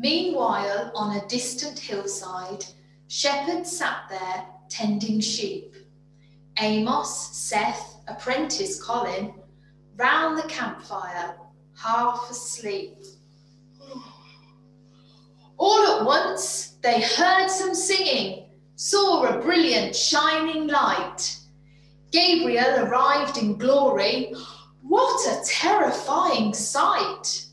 Meanwhile, on a distant hillside, shepherds sat there tending sheep. Amos, Seth, apprentice Colin, round the campfire, half asleep. All at once they heard some singing, saw a brilliant shining light. Gabriel arrived in glory. What a terrifying sight!